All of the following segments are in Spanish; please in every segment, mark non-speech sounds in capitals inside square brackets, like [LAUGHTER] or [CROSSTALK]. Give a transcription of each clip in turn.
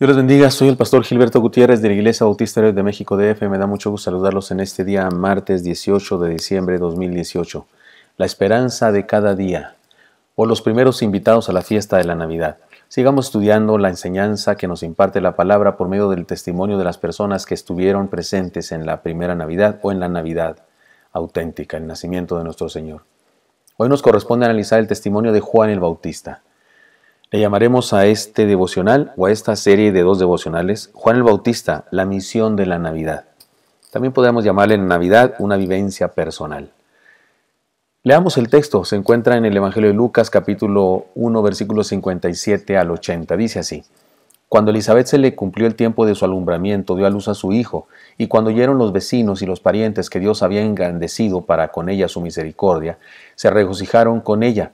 Dios les bendiga, soy el pastor Gilberto Gutiérrez de la Iglesia Bautista de México DF. Me da mucho gusto saludarlos en este día, martes 18 de diciembre de 2018. La esperanza de cada día, o los primeros invitados a la fiesta de la Navidad. Sigamos estudiando la enseñanza que nos imparte la palabra por medio del testimonio de las personas que estuvieron presentes en la primera Navidad o en la Navidad auténtica, el nacimiento de nuestro Señor. Hoy nos corresponde analizar el testimonio de Juan el Bautista. Le llamaremos a este devocional o a esta serie de dos devocionales Juan el Bautista, la misión de la Navidad. También podemos llamarle en Navidad una vivencia personal. Leamos el texto, se encuentra en el Evangelio de Lucas capítulo 1 versículos 57 al 80. Dice así, Cuando Elizabeth se le cumplió el tiempo de su alumbramiento, dio a luz a su hijo, y cuando oyeron los vecinos y los parientes que Dios había engrandecido para con ella su misericordia, se regocijaron con ella.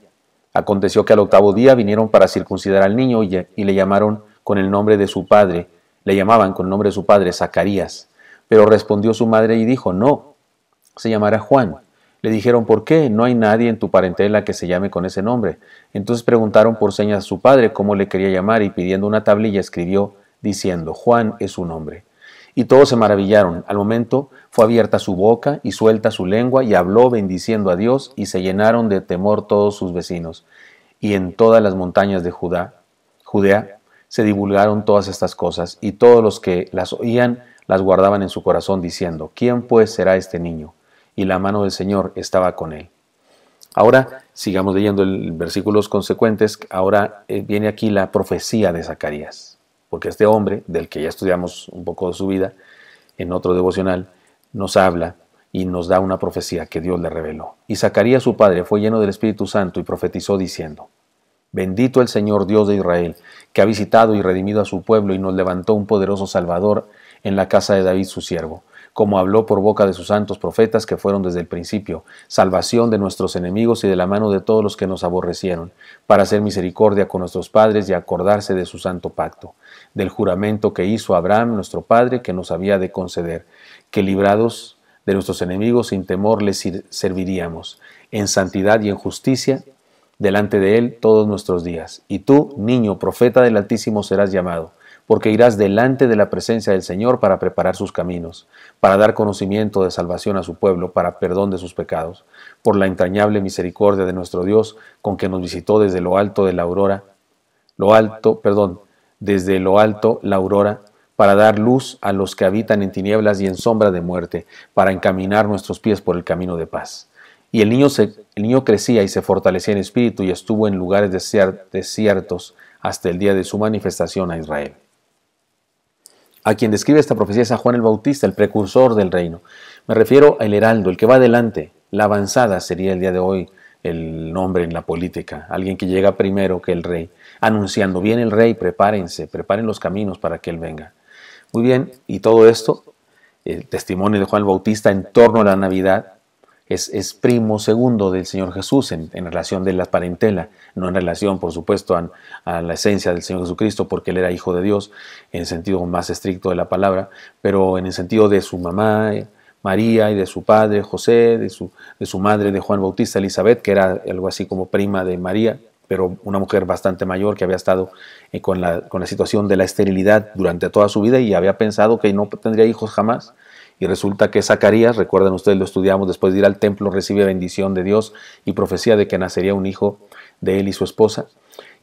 Aconteció que al octavo día vinieron para circuncidar al niño y, le llamaron con el nombre de su padre, le llamaban con el nombre de su padre Zacarías. Pero respondió su madre y dijo, no, se llamará Juan. Le dijeron, ¿por qué? No hay nadie en tu parentela que se llame con ese nombre. Entonces preguntaron por señas a su padre cómo le quería llamar y pidiendo una tablilla escribió diciendo, Juan es su nombre. Y todos se maravillaron. Al momento fue abierta su boca y suelta su lengua y habló bendiciendo a Dios y se llenaron de temor todos sus vecinos. Y en todas las montañas de Judá, Judea se divulgaron todas estas cosas y todos los que las oían las guardaban en su corazón diciendo, ¿quién pues será este niño? Y la mano del Señor estaba con él. Ahora sigamos leyendo los versículos consecuentes. Ahora eh, viene aquí la profecía de Zacarías porque este hombre, del que ya estudiamos un poco de su vida en otro devocional, nos habla y nos da una profecía que Dios le reveló. Y Zacarías su padre fue lleno del Espíritu Santo y profetizó diciendo, Bendito el Señor Dios de Israel, que ha visitado y redimido a su pueblo y nos levantó un poderoso Salvador en la casa de David su siervo como habló por boca de sus santos profetas que fueron desde el principio, salvación de nuestros enemigos y de la mano de todos los que nos aborrecieron, para hacer misericordia con nuestros padres y acordarse de su santo pacto, del juramento que hizo Abraham, nuestro padre, que nos había de conceder, que librados de nuestros enemigos sin temor les serviríamos, en santidad y en justicia, delante de él todos nuestros días. Y tú, niño, profeta del Altísimo, serás llamado porque irás delante de la presencia del Señor para preparar sus caminos, para dar conocimiento de salvación a su pueblo, para perdón de sus pecados, por la entrañable misericordia de nuestro Dios, con que nos visitó desde lo alto de la aurora, lo alto, perdón, desde lo alto la aurora, para dar luz a los que habitan en tinieblas y en sombra de muerte, para encaminar nuestros pies por el camino de paz. Y el niño, se, el niño crecía y se fortalecía en espíritu y estuvo en lugares desiertos hasta el día de su manifestación a Israel. A quien describe esta profecía es a Juan el Bautista, el precursor del reino. Me refiero al heraldo, el que va adelante. La avanzada sería el día de hoy el nombre en la política, alguien que llega primero que el rey, anunciando, viene el rey, prepárense, preparen los caminos para que él venga. Muy bien, y todo esto, el testimonio de Juan el Bautista en torno a la Navidad, es, primo segundo del Señor Jesús en, relación de la parentela, no en relación, por supuesto, a, la esencia del Señor Jesucristo, porque Él era hijo de Dios, en el sentido más estricto de la palabra, pero en el sentido de su mamá, María, y de su padre, José, de su, de su madre, de Juan Bautista, Elizabeth, que era algo así como prima de María, pero una mujer bastante mayor que había estado eh, con, la, con la situación de la esterilidad durante toda su vida y había pensado que no tendría hijos jamás y resulta que Zacarías, recuerden ustedes, lo estudiamos después de ir al templo, recibe bendición de Dios y profecía de que nacería un hijo de él y su esposa.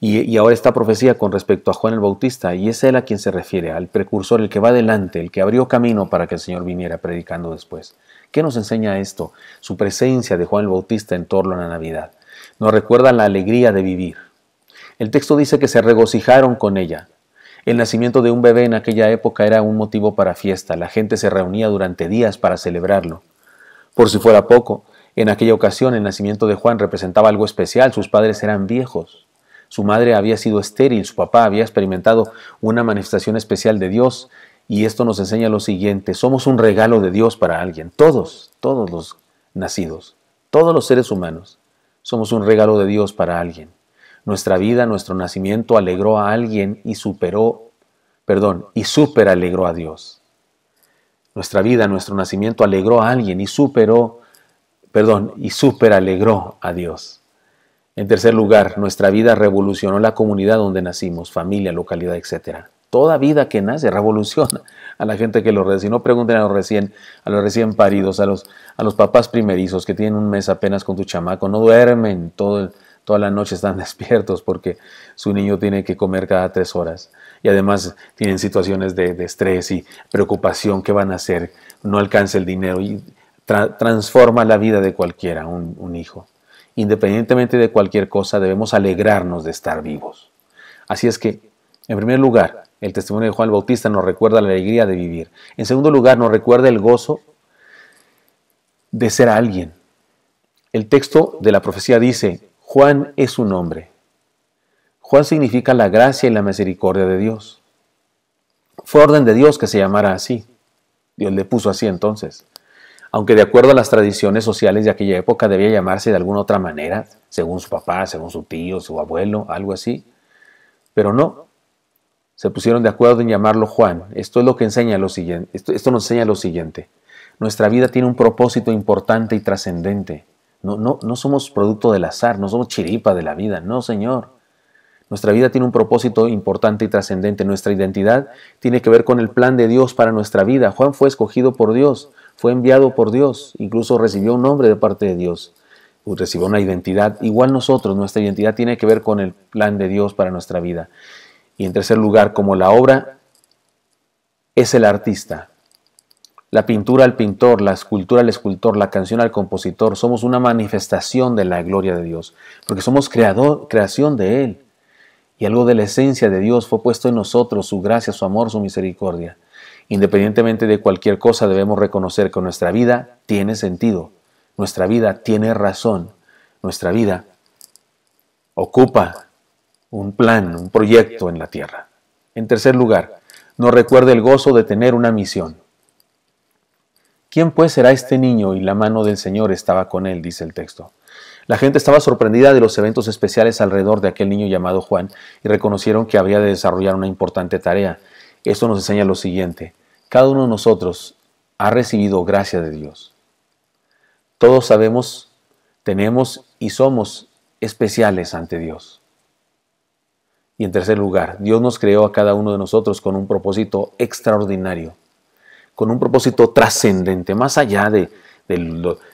Y, ahora esta profecía con respecto a Juan el Bautista, y es él a quien se refiere, al precursor, el que va adelante, el que abrió camino para que el Señor viniera predicando después. ¿Qué nos enseña esto? Su presencia de Juan el Bautista en torno a la Navidad. Nos recuerda la alegría de vivir. El texto dice que se regocijaron con ella. El nacimiento de un bebé en aquella época era un motivo para fiesta, la gente se reunía durante días para celebrarlo. Por si fuera poco, en aquella ocasión el nacimiento de Juan representaba algo especial, sus padres eran viejos, su madre había sido estéril, su papá había experimentado una manifestación especial de Dios, y esto nos enseña lo siguiente, somos un regalo de Dios para alguien, todos, todos los nacidos, todos los seres humanos, somos un regalo de Dios para alguien. Nuestra vida, nuestro nacimiento alegró a alguien y superó, perdón, y super alegró a Dios. Nuestra vida, nuestro nacimiento alegró a alguien y superó, perdón, y super alegró a Dios. En tercer lugar, nuestra vida revolucionó la comunidad donde nacimos, familia, localidad, etc. Toda vida que nace revoluciona a la gente que lo recibe. No pregunten a los recién, a los recién paridos, a los, a los papás primerizos que tienen un mes apenas con tu chamaco, no duermen todo toda la noche están [LAUGHS] despiertos porque su niño tiene que comer cada tres horas. Y además tienen situaciones de, estrés y preocupación, ¿qué van a hacer? No alcanza el dinero y transforma la vida de cualquiera, un hijo. Independientemente de cualquier cosa, debemos alegrarnos de estar vivos. Así es que, en primer lugar, el testimonio de Juan el Bautista nos recuerda la alegría de vivir. En segundo lugar, nos recuerda el gozo de ser alguien. El texto de la profecía dice, Juan es un hombre. Juan significa la gracia y la misericordia de Dios. Fue orden de Dios que se llamara así. Dios le puso así entonces aunque de acuerdo a las tradiciones sociales de aquella época debía llamarse de alguna otra manera, según su papá, según su tío, su abuelo, algo así. Pero no, se pusieron de acuerdo en llamarlo Juan. Esto es lo que enseña lo siguiente. Esto, nos enseña lo siguiente. Nuestra vida tiene un propósito importante y trascendente. No, no, no somos producto del azar, no somos chiripa de la vida, no, Señor. Nuestra vida tiene un propósito importante y trascendente. Nuestra identidad tiene que ver con el plan de Dios para nuestra vida. Juan fue escogido por Dios fue enviado por Dios, incluso recibió un nombre de parte de Dios, recibió una identidad. Igual nosotros, nuestra identidad tiene que ver con el plan de Dios para nuestra vida. Y en tercer lugar, como la obra es el artista, la pintura al pintor, la escultura al escultor, la canción al compositor, somos una manifestación de la gloria de Dios, porque somos creador, creación de Él. Y algo de la esencia de Dios fue puesto en nosotros, su gracia, su amor, su misericordia. Independientemente de cualquier cosa, debemos reconocer que nuestra vida tiene sentido, nuestra vida tiene razón, nuestra vida ocupa un plan, un proyecto en la tierra. En tercer lugar, nos recuerda el gozo de tener una misión. ¿Quién pues será este niño? Y la mano del Señor estaba con él, dice el texto. La gente estaba sorprendida de los eventos especiales alrededor de aquel niño llamado Juan y reconocieron que había de desarrollar una importante tarea. Esto nos enseña lo siguiente. Cada uno de nosotros ha recibido gracia de Dios. Todos sabemos, tenemos y somos especiales ante Dios. Y en tercer lugar, Dios nos creó a cada uno de nosotros con un propósito extraordinario, con un propósito trascendente, más allá de,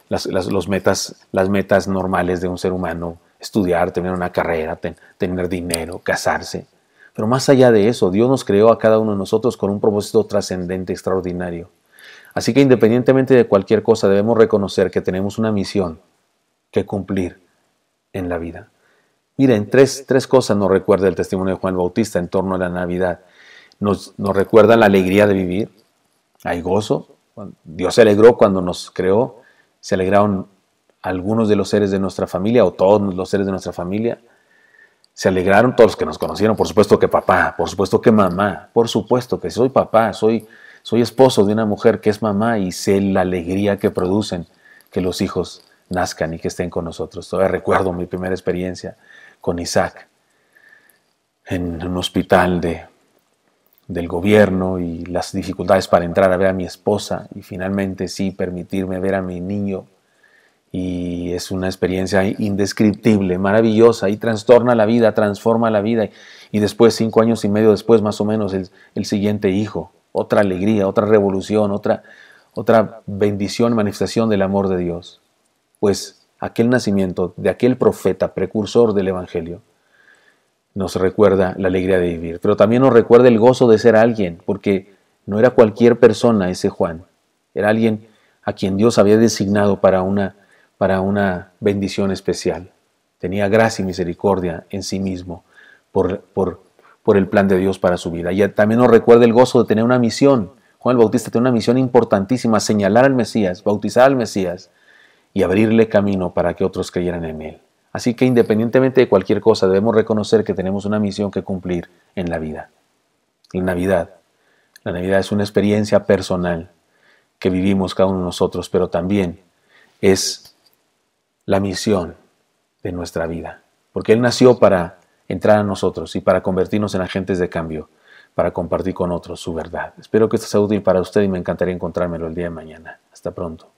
las, los metas, normales de un ser humano, estudiar, tener una carrera, tener dinero, casarse. Pero más allá de eso, Dios nos creó a cada uno de nosotros con un propósito trascendente, extraordinario. Así que independientemente de cualquier cosa, debemos reconocer que tenemos una misión que cumplir en la vida. Miren, tres, tres cosas nos recuerda el testimonio de Juan Bautista en torno a la Navidad. Nos recuerda la alegría de vivir, hay gozo. Dios se alegró cuando nos creó, se alegraron algunos de los seres de nuestra familia o todos los seres de nuestra familia. Se alegraron todos los que nos conocieron, por supuesto que papá, por supuesto que mamá, por supuesto que soy papá, soy, soy esposo de una mujer que es mamá y sé la alegría que producen que los hijos nazcan y que estén con nosotros. Todavía recuerdo mi primera experiencia con Isaac en un hospital de, del gobierno y las dificultades para entrar a ver a mi esposa y finalmente sí permitirme ver a mi niño. Y es una experiencia indescriptible, maravillosa y trastorna la vida, transforma la vida. Y después, cinco años y medio después más o menos, el, el siguiente hijo, otra alegría, otra revolución, otra, otra bendición, manifestación del amor de Dios. Pues aquel nacimiento de aquel profeta precursor del Evangelio nos recuerda la alegría de vivir, pero también nos recuerda el gozo de ser alguien, porque no era cualquier persona ese Juan, era alguien a quien Dios había designado para una para una bendición especial. Tenía gracia y misericordia en sí mismo por, por, por el plan de Dios para su vida. Y también nos recuerda el gozo de tener una misión. Juan el Bautista tiene una misión importantísima, señalar al Mesías, bautizar al Mesías y abrirle camino para que otros creyeran en Él. Así que independientemente de cualquier cosa, debemos reconocer que tenemos una misión que cumplir en la vida. La Navidad. La Navidad es una experiencia personal que vivimos cada uno de nosotros, pero también es la misión de nuestra vida, porque Él nació para entrar a nosotros y para convertirnos en agentes de cambio, para compartir con otros su verdad. Espero que esto sea útil para usted y me encantaría encontrármelo el día de mañana. Hasta pronto.